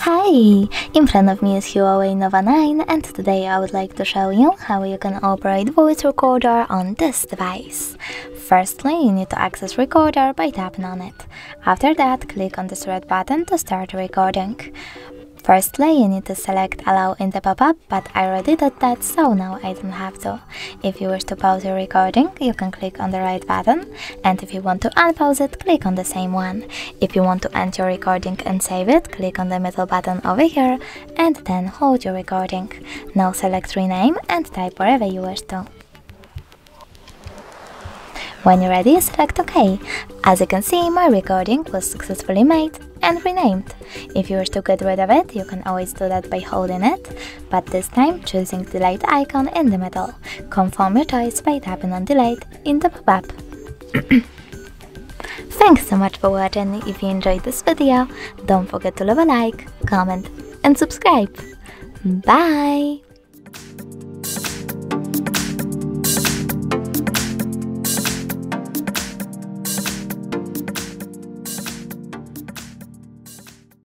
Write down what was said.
Hi! In front of me is Huawei Nova 9 and today I would like to show you how you can operate voice recorder on this device. Firstly, you need to access recorder by tapping on it. After that, click on this red button to start recording. Firstly, you need to select allow in the pop-up, but I already did that, so now I don't have to. If you wish to pause your recording, you can click on the right button, and if you want to unpause it, click on the same one. If you want to end your recording and save it, click on the middle button over here, and then hold your recording. Now select rename and type wherever you wish to. When you're ready, select OK. As you can see, my recording was successfully made and renamed. If you wish to get rid of it, you can always do that by holding it, but this time choosing the delete icon in the middle. Confirm your choice by tapping on delete in the pop-up. Thanks so much for watching. If you enjoyed this video, don't forget to leave a like, comment and subscribe. Bye!